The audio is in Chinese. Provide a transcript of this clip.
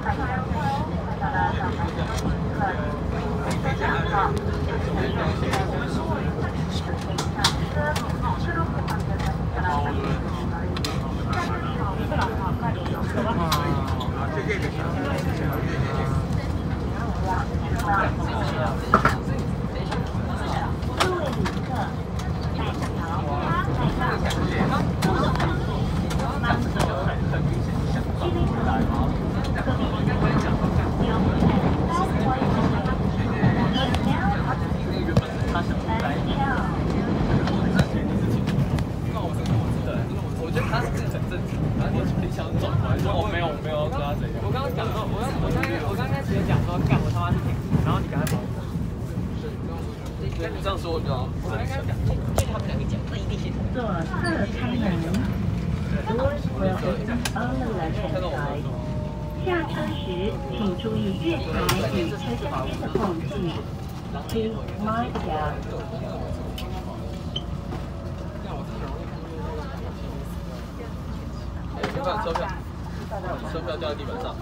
这样说就好。我刚刚讲，就他们两个讲，那一定写。左侧开门。下车时，请注意月台与车厢间的空隙。请慢点。车票掉在地板上。